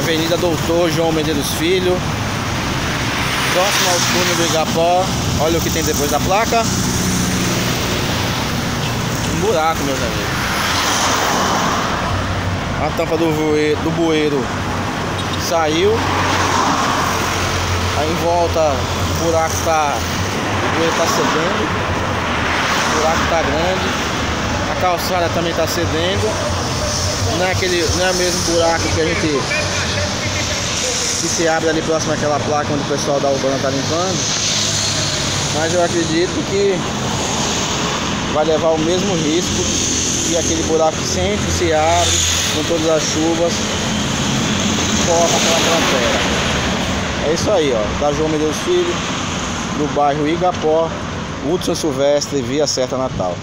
Avenida Doutor João Medeiros Filho, próximo ao túnel do Igapó. Olha o que tem depois da placa. Um buraco, meus amigos. A tampa do bueiro, do bueiro saiu. Aí em volta o buraco está. O bueiro está cedendo. O buraco está grande. A calçada também está cedendo. Não é aquele. Não é o mesmo buraco que a gente. Que se abre ali próximo àquela placa onde o pessoal da Urbana está limpando. Mas eu acredito que vai levar o mesmo risco que aquele buraco que sempre se abre com todas as chuvas forma aquela cratera. É isso aí, ó. Da João Medeiros Filho, do bairro Igapó, Hudson Silvestre, Via Certa Natal.